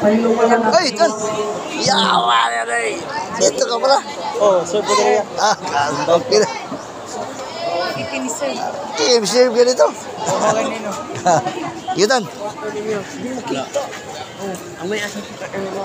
Ay, doon. Yawa na rin. Ito ka pala. Oh, sir, pwede rin yan. Ah, okay na. Kikinisay. Team, serve ka dito. Okay nino. Yutan. Ang may asa sa ano mo.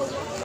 어.